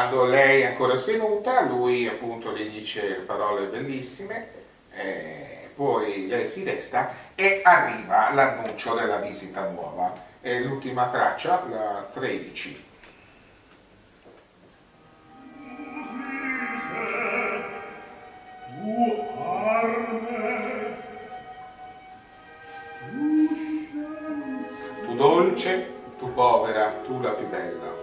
quando lei è ancora svenuta, lui appunto le dice parole bellissime, eh, poi lei si desta e arriva l'annuncio della visita nuova. È l'ultima traccia, la 13. Tu dolce, tu povera, tu la più bella.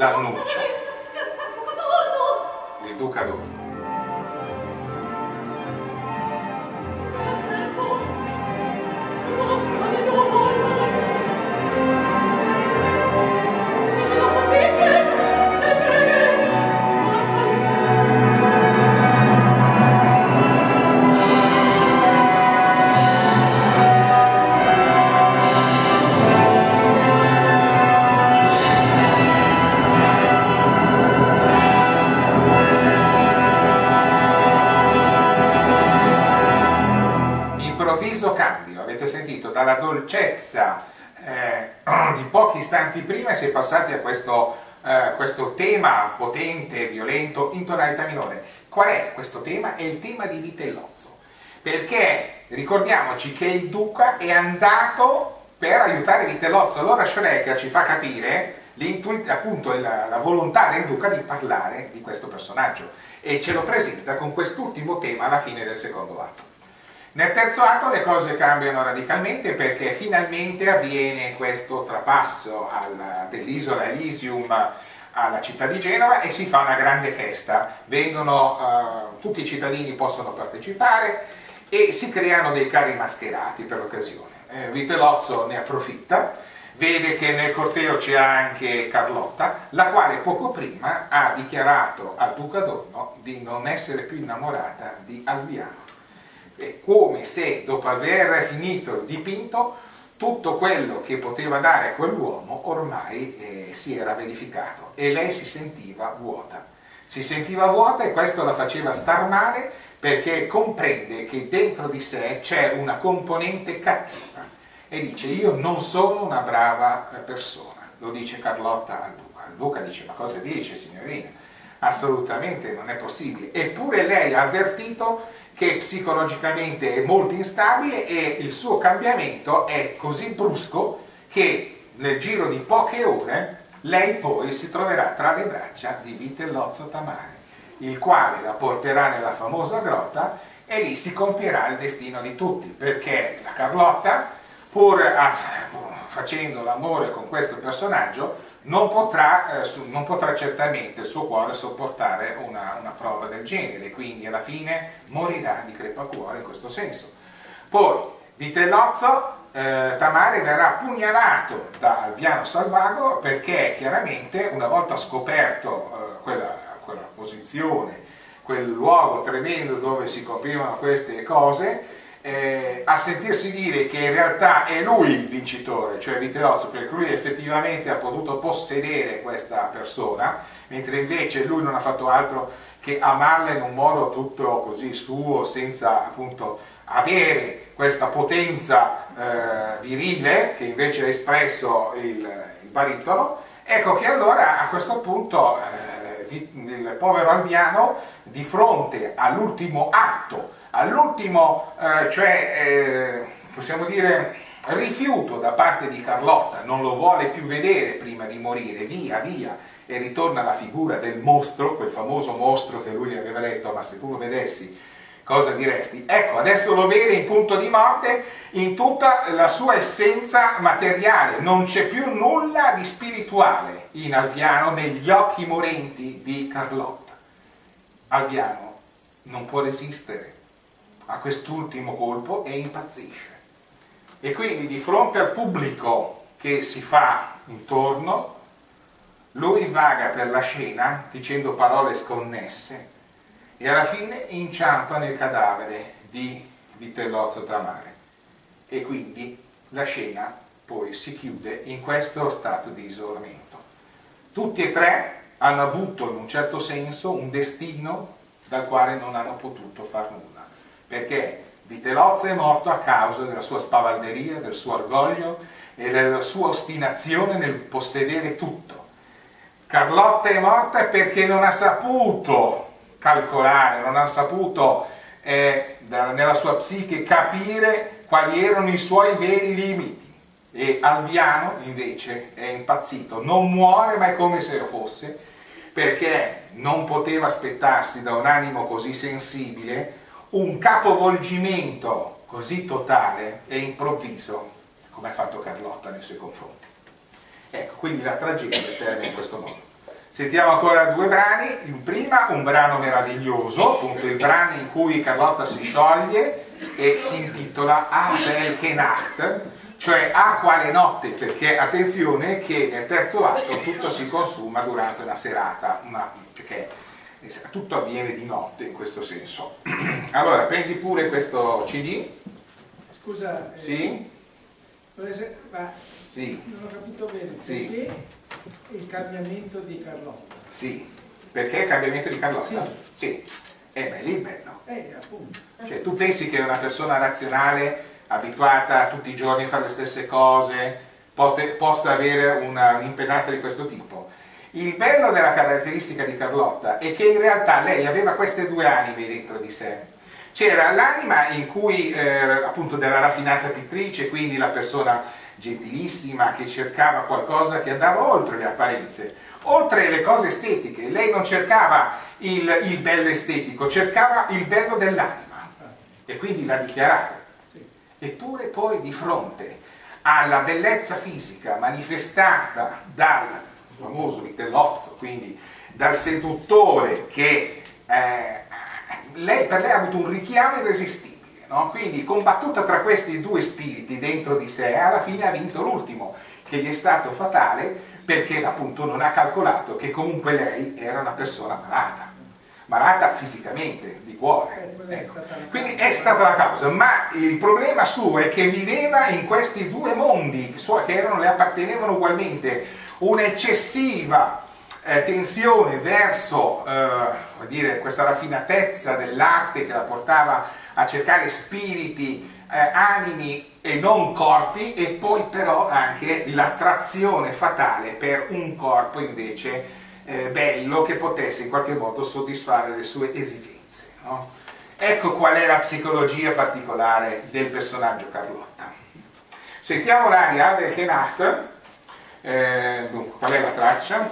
L'annuncio. Il duca d'Orno. Istanti prima si è passati a questo, eh, questo tema potente, violento, in tonalità minore. Qual è questo tema? È il tema di Vitellozzo, perché ricordiamoci che il duca è andato per aiutare Vitellozzo, allora Schrecker ci fa capire appunto la, la volontà del duca di parlare di questo personaggio e ce lo presenta con quest'ultimo tema alla fine del secondo atto. Nel terzo atto le cose cambiano radicalmente perché finalmente avviene questo trapasso dell'isola Elysium alla città di Genova e si fa una grande festa. Vengono, uh, tutti i cittadini possono partecipare e si creano dei carri mascherati per l'occasione. Eh, Vitellozzo ne approfitta, vede che nel corteo c'è anche Carlotta, la quale poco prima ha dichiarato al Duca d'Orno di non essere più innamorata di Alviano è come se dopo aver finito il dipinto tutto quello che poteva dare a quell'uomo ormai eh, si era verificato e lei si sentiva vuota. Si sentiva vuota e questo la faceva star male perché comprende che dentro di sé c'è una componente cattiva e dice io non sono una brava persona, lo dice Carlotta al Duca. Il Duca dice ma cosa dice signorina? Assolutamente non è possibile. Eppure lei ha avvertito che psicologicamente è molto instabile e il suo cambiamento è così brusco che nel giro di poche ore lei poi si troverà tra le braccia di Vitellozzo Tamare, il quale la porterà nella famosa grotta e lì si compierà il destino di tutti, perché la Carlotta, pur facendo l'amore con questo personaggio, non potrà, eh, non potrà, certamente il suo cuore sopportare una, una, prova del genere, quindi alla fine morirà di crepacuore in questo senso. Poi Vitellozzo eh, Tamare verrà pugnalato da Alviano Salvago perché chiaramente una volta scoperto eh, quella, quella posizione, quel luogo tremendo dove si coprivano queste cose, eh, a sentirsi dire che in realtà è lui il vincitore, cioè Vitelozzo, perché lui effettivamente ha potuto possedere questa persona, mentre invece lui non ha fatto altro che amarla in un modo tutto così suo, senza appunto avere questa potenza eh, virile che invece ha espresso il, il baritolo, ecco che allora a questo punto eh, il povero Alviano di fronte all'ultimo atto all'ultimo, eh, cioè eh, possiamo dire rifiuto da parte di Carlotta, non lo vuole più vedere prima di morire, via, via, e ritorna la figura del mostro, quel famoso mostro che lui gli aveva detto, ma se tu lo vedessi cosa diresti? Ecco, adesso lo vede in punto di morte in tutta la sua essenza materiale, non c'è più nulla di spirituale in Alviano negli occhi morenti di Carlotta. Alviano non può resistere a quest'ultimo colpo e impazzisce. E quindi di fronte al pubblico che si fa intorno, lui vaga per la scena dicendo parole sconnesse e alla fine inciampa nel cadavere di Vitellozzo Tamare. E quindi la scena poi si chiude in questo stato di isolamento. Tutti e tre hanno avuto in un certo senso un destino dal quale non hanno potuto far nulla perché Vitelozzo è morto a causa della sua spavalderia, del suo orgoglio e della sua ostinazione nel possedere tutto. Carlotta è morta perché non ha saputo calcolare, non ha saputo eh, nella sua psiche capire quali erano i suoi veri limiti. E Alviano invece è impazzito, non muore ma è come se lo fosse, perché non poteva aspettarsi da un animo così sensibile un capovolgimento così totale e improvviso come ha fatto Carlotta nei suoi confronti. Ecco, quindi la tragedia termina in questo modo. Sentiamo ancora due brani, in prima un brano meraviglioso, appunto il brano in cui Carlotta si scioglie e si intitola A welche Nacht, cioè a quale notte, perché attenzione che nel terzo atto tutto si consuma durante una serata, una, perché tutto avviene di notte in questo senso. Allora, prendi pure questo CD. Scusa, eh, sì? Eh, ma sì. non ho capito bene, sì. perché il cambiamento di Carlotta? Sì, perché il cambiamento di Carlotta? Sì. sì. Eh beh, lì bello. Eh, appunto. Cioè, tu pensi che una persona razionale, abituata tutti i giorni a fare le stesse cose, possa avere un'impennata di questo tipo? Il bello della caratteristica di Carlotta è che in realtà lei aveva queste due anime dentro di sé. C'era l'anima in cui, eh, appunto, della raffinata pittrice, quindi la persona gentilissima che cercava qualcosa che andava oltre le apparenze, oltre le cose estetiche. Lei non cercava il, il bello estetico, cercava il bello dell'anima e quindi l'ha dichiarato. Eppure poi di fronte alla bellezza fisica manifestata dal famoso Vitellozzo, quindi dal seduttore che eh, lei, per lei ha avuto un richiamo irresistibile, no? quindi combattuta tra questi due spiriti dentro di sé, alla fine ha vinto l'ultimo, che gli è stato fatale perché appunto non ha calcolato che comunque lei era una persona malata malata fisicamente, di cuore. Eh, ecco. Quindi è stata la causa, ma il problema suo è che viveva in questi due mondi che erano, le appartenevano ugualmente, un'eccessiva eh, tensione verso eh, dire, questa raffinatezza dell'arte che la portava a cercare spiriti, eh, animi e non corpi e poi però anche l'attrazione fatale per un corpo invece eh, bello che potesse in qualche modo soddisfare le sue esigenze. No? Ecco qual è la psicologia particolare del personaggio Carlotta. Sentiamo l'aria del Kenacht, eh, dunque, qual è la traccia?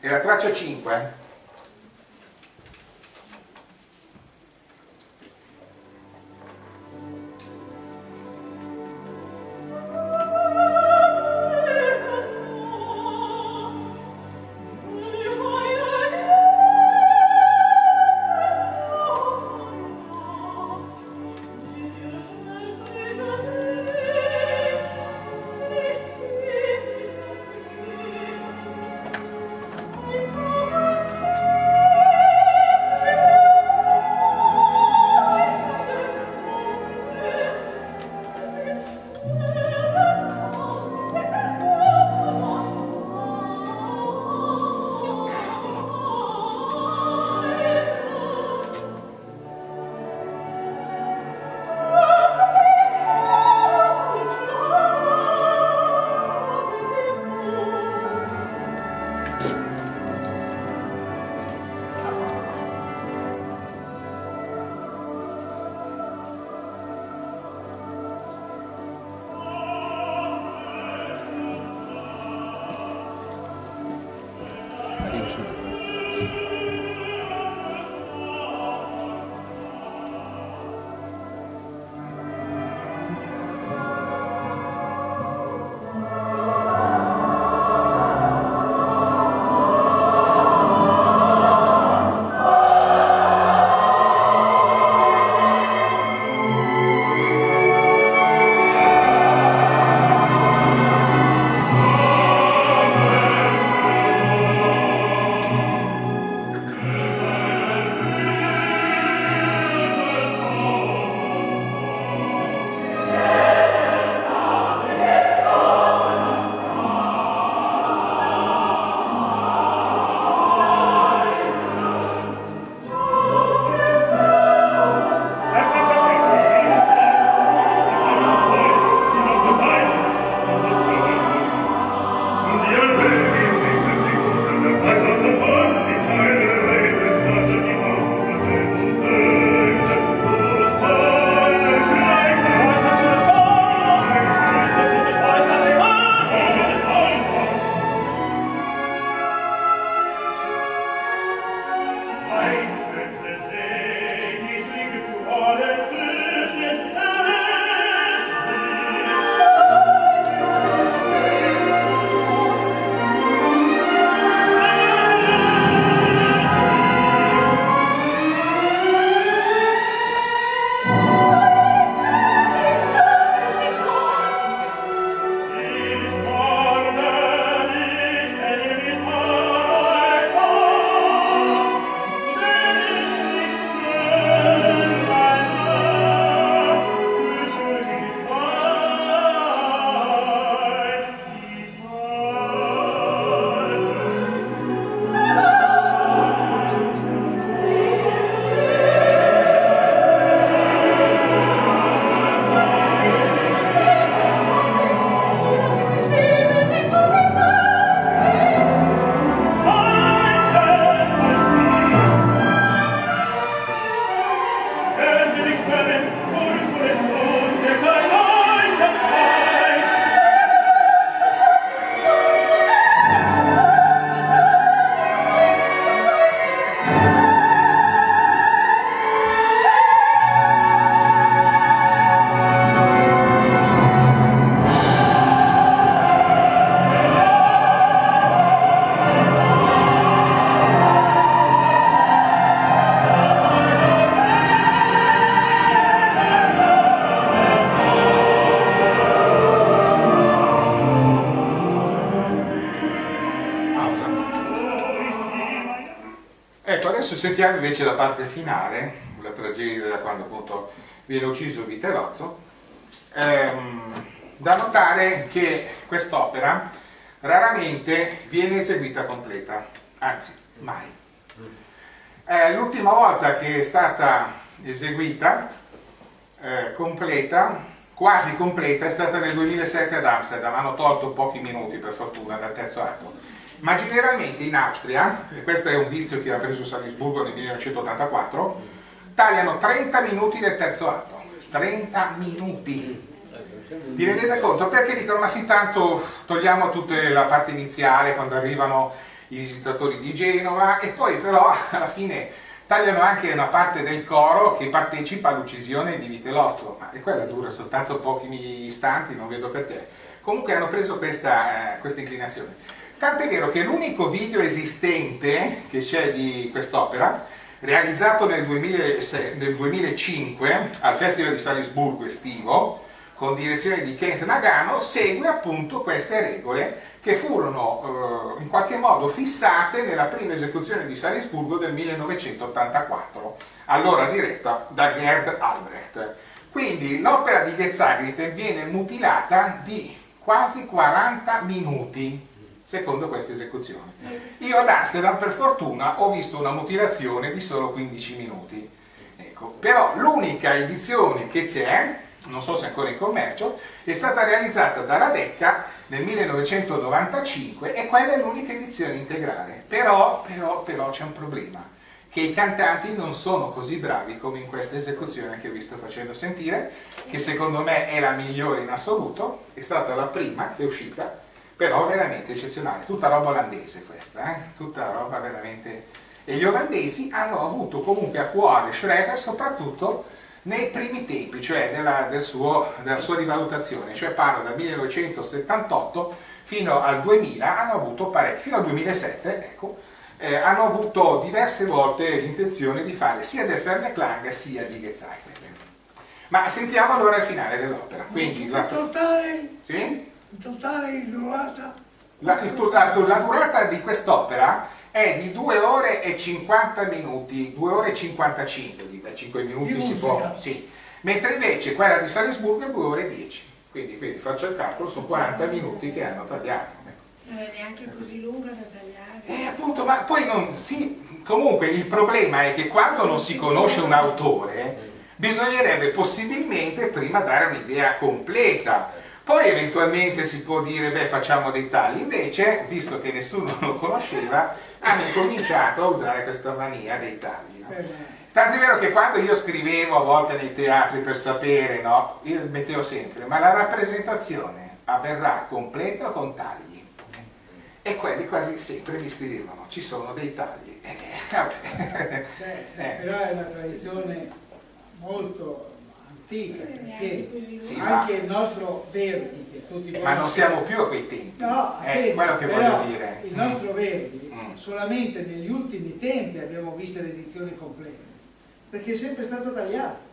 È la traccia 5. Sentiamo invece la parte finale, la tragedia da quando appunto viene ucciso Vitelozzo, ehm, da notare che quest'opera raramente viene eseguita completa, anzi mai. Eh, l'ultima volta che è stata eseguita eh, completa quasi completa è stata nel 2007 ad Amsterdam, hanno tolto pochi minuti per fortuna dal terzo atto. Ma generalmente in Austria, e questo è un vizio che ha preso Salisburgo nel 1984, tagliano 30 minuti del terzo atto. 30 minuti. Vi rendete conto? Perché dicono ma sì tanto togliamo tutta la parte iniziale quando arrivano i visitatori di Genova e poi però alla fine tagliano anche una parte del coro che partecipa all'uccisione di Vitellozzo, e quella dura soltanto pochi istanti, non vedo perché. Comunque hanno preso questa, eh, questa inclinazione. Tant'è vero che l'unico video esistente che c'è di quest'opera, realizzato nel, 2006, nel 2005 al Festival di Salisburgo estivo, con direzione di Kent Nagano, segue appunto queste regole che furono eh, in qualche modo fissate nella prima esecuzione di Salisburgo del 1984, allora diretta da Gerd Albrecht. Quindi l'opera di Gezagrite viene mutilata di quasi 40 minuti secondo questa esecuzione. Io ad Amsterdam per fortuna ho visto una mutilazione di solo 15 minuti. Ecco, però l'unica edizione che c'è non so se ancora in commercio, è stata realizzata dalla Decca nel 1995 e quella è l'unica edizione integrale. Però, però, però c'è un problema, che i cantanti non sono così bravi come in questa esecuzione che vi sto facendo sentire, che secondo me è la migliore in assoluto, è stata la prima che è uscita, però veramente eccezionale, tutta roba olandese questa, eh? tutta roba veramente... E gli olandesi hanno avuto comunque a cuore Schroeder soprattutto nei primi tempi, cioè della, del suo, della sua rivalutazione, cioè parlo dal 1978 fino al 2000, hanno avuto parecchi, fino al 2007, ecco, eh, hanno avuto diverse volte l'intenzione di fare sia del Ferneklang sia di Gezeitler. Ma sentiamo allora il finale dell'opera. Quindi, la sì? Totale durata? La, il, la, la durata di quest'opera è di 2 ore e 50 minuti, 2 ore e 55, di 5 minuti di si può, sì. mentre invece quella di Salisburgo è 2 ore e 10, quindi, quindi faccio il calcolo, sono 40 minuti che hanno tagliato. Non è neanche così lunga da tagliare. Eh, appunto, ma poi non, sì, comunque il problema è che quando non si conosce un autore, bisognerebbe possibilmente prima dare un'idea completa poi eventualmente si può dire, beh, facciamo dei tagli. Invece, visto che nessuno lo conosceva, hanno cominciato a usare questa mania dei tagli. No? Tanto è vero che quando io scrivevo a volte nei teatri per sapere, no, io mettevo sempre, ma la rappresentazione avverrà completa o con tagli? E quelli quasi sempre mi scrivevano, ci sono dei tagli. Eh, vabbè. Beh, eh. Però è una tradizione molto antica, perché sì, anche ma... il nostro Verdi, che tutti eh, Ma non siamo più a quei tempi, no, è eh, quello che voglio dire. Il nostro mm. Verdi, mm. solamente negli ultimi tempi abbiamo visto le edizioni complete, perché è sempre stato tagliato.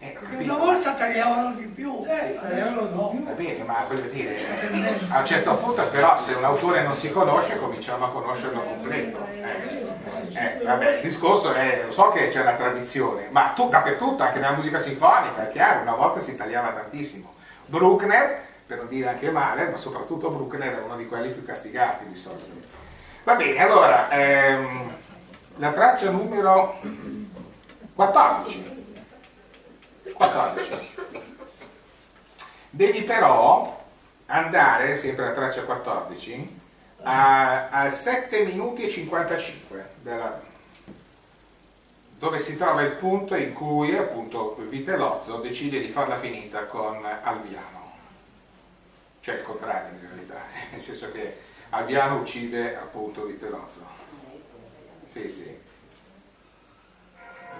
Eh, una volta tagliavano di più, eh, tagliavano no. di più. Va bene, ma voglio dire, a un certo punto però se un autore non si conosce cominciamo a conoscerlo completo. Eh, eh, vabbè, il discorso è, lo so che c'è una tradizione, ma tu, dappertutto, anche nella musica sinfonica, è chiaro, una volta si tagliava tantissimo. Bruckner, per non dire anche male, ma soprattutto Bruckner è uno di quelli più castigati di solito. Va bene, allora, ehm, la traccia numero 14 14. Devi però andare, sempre alla traccia 14, a, a 7 minuti e 55 della, dove si trova il punto in cui appunto Vitellozzo decide di farla finita con Alviano. Cioè il contrario in realtà, nel senso che Alviano uccide appunto Vitellozzo. Sì, sì.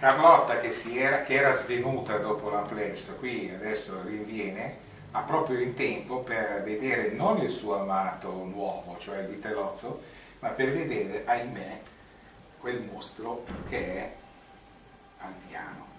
Carlotta che, era, che era svenuta dopo l'amplesso, qui adesso rinviene, ha proprio in tempo per vedere non il suo amato nuovo, cioè il vitellozzo, ma per vedere, ahimè, quel mostro che è Antiano.